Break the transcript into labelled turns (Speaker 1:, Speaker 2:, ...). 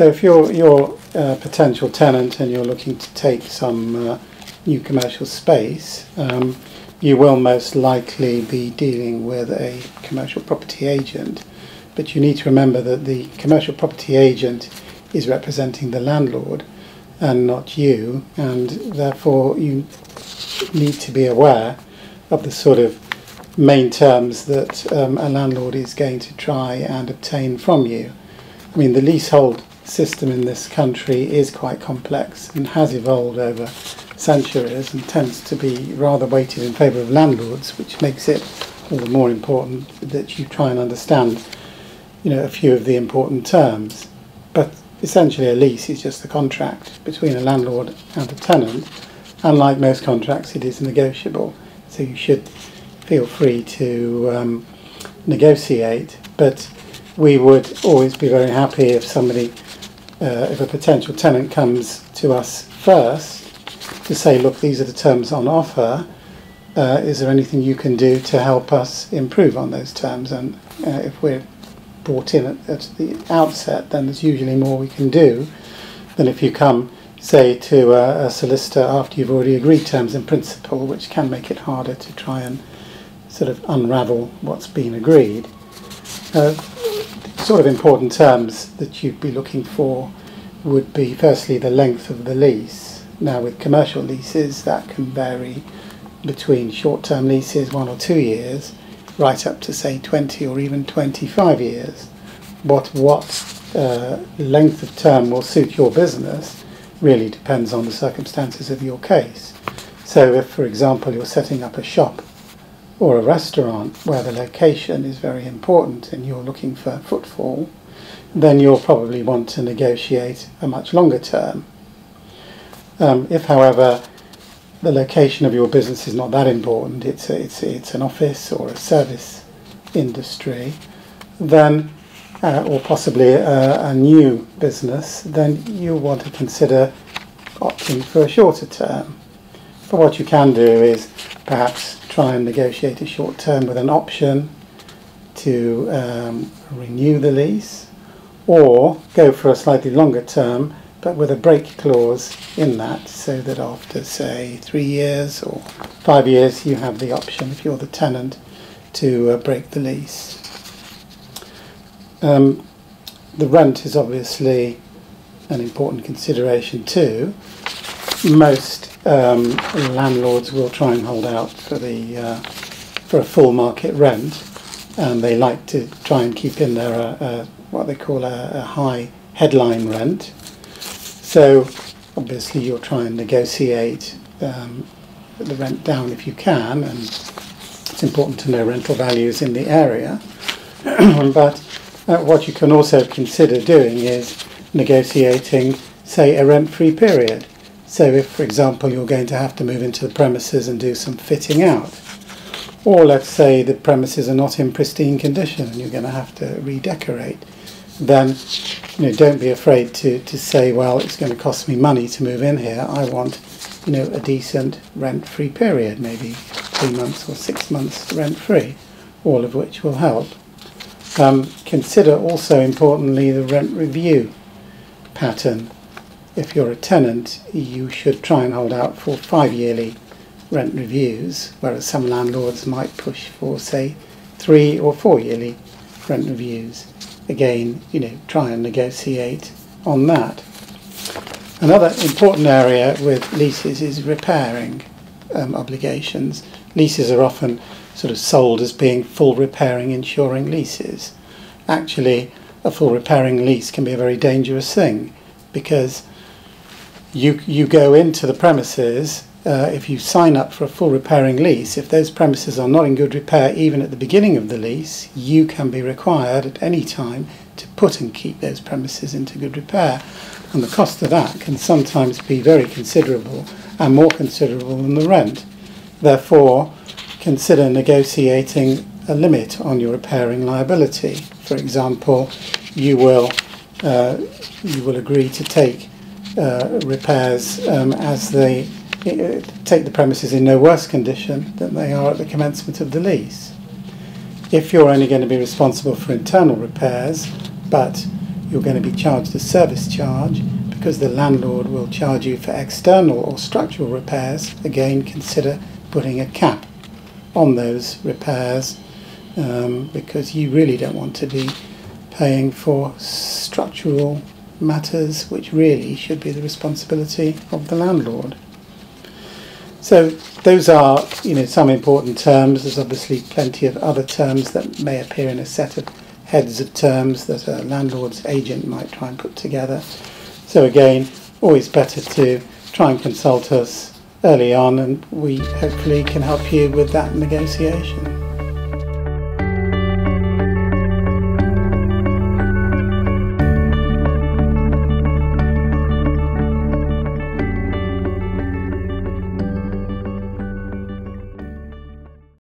Speaker 1: So if you're, you're a potential tenant and you're looking to take some uh, new commercial space, um, you will most likely be dealing with a commercial property agent. But you need to remember that the commercial property agent is representing the landlord and not you, and therefore you need to be aware of the sort of main terms that um, a landlord is going to try and obtain from you. I mean, the leasehold system in this country is quite complex and has evolved over centuries and tends to be rather weighted in favour of landlords, which makes it all the more important that you try and understand, you know, a few of the important terms. But essentially, a lease is just a contract between a landlord and a tenant. Unlike most contracts, it is negotiable, so you should feel free to um, negotiate. But we would always be very happy if somebody uh, if a potential tenant comes to us first to say, look, these are the terms on offer, uh, is there anything you can do to help us improve on those terms? And uh, if we're brought in at, at, the outset, then there's usually more we can do than if you come, say, to a, a solicitor after you've already agreed terms in principle, which can make it harder to try and sort of unravel what's been agreed. Uh, sort of important terms that you'd be looking for would be firstly the length of the lease. Now, with commercial leases, that can vary between short term leases, one or two years, right up to say 20 or even 25 years. What, what uh, length of term will suit your business really depends on the circumstances of your case. So, if, for example, you're setting up a shop or a restaurant where the location is very important and you're looking for footfall, then you'll probably want to negotiate a much longer term. Um, if, however, the location of your business is not that important, it's, a, it's, it's an office or a service industry, then, uh, or possibly a, a new business, then you want to consider opting for a shorter term. But what you can do is perhaps try and negotiate a short term with an option to um, renew the lease or go for a slightly longer term but with a break clause in that so that after say three years or five years you have the option if you're the tenant to uh, break the lease. Um, the rent is obviously an important consideration too. Most um, landlords will try and hold out for the uh, for a full market rent, and they like to try and keep in there a, a what they call a, a, high headline rent. So obviously you'll try and negotiate um, the rent down if you can, and it's important to know rental values in the area. but uh, what you can also consider doing is negotiating, say, a rent-free period. So if, for example, you're going to have to move into the premises and do some fitting out, or let's say the premises are not in pristine condition and you're going to have to redecorate, then you know, don't be afraid to, to say, well, it's going to cost me money to move in here. I want you know, a decent rent-free period, maybe three months or six months rent-free, all of which will help. Um, consider also importantly the rent review pattern if you're a tenant, you should try and hold out for five yearly rent reviews, whereas some landlords might push for, say, three or four yearly rent reviews. Again, you know, try and negotiate on that. Another important area with leases is repairing um, obligations. Leases are often sort of sold as being full repairing insuring leases. Actually, a full repairing lease can be a very dangerous thing because you, you go into the premises, uh, if you sign up for a full repairing lease, if those premises are not in good repair even at the beginning of the lease, you can be required at any time to put and keep those premises into good repair. And the cost of that can sometimes be very considerable and more considerable than the rent. Therefore, consider negotiating a limit on your repairing liability. For example, you will, uh, you will agree to take uh, repairs um, as they uh, take the premises in no worse condition than they are at the commencement of the lease. if you're only going to be responsible for internal repairs, but you're going to be charged a service charge because the landlord will charge you for external or structural repairs, again consider putting a cap on those repairs um, because you really don't want to be paying for structural matters which really should be the responsibility of the landlord. So those are, you know, some important terms. There's obviously plenty of other terms that may appear in a set of heads of terms that a landlord's agent might try and put together. So again, always better to try and consult us early on, and we hopefully can help you with that negotiation.